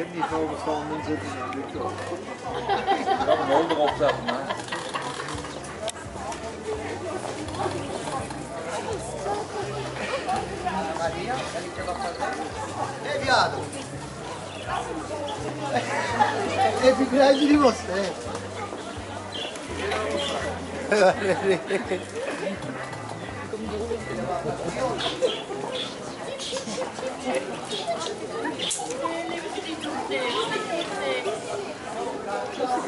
Het niveau van zitten natuurlijk wel. Ik had hem ook erop zetten, maar. È viato. E più grande di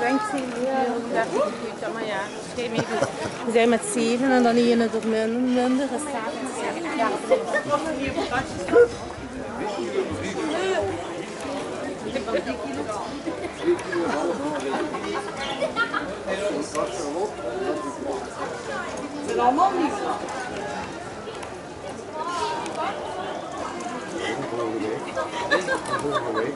denk ze. Ja, goed, maar ja, geen meer goed. We zijn met zeven en dan hier het minder, minder gestaat. Ja, zijn allemaal niet. Vorige week. Vorige week.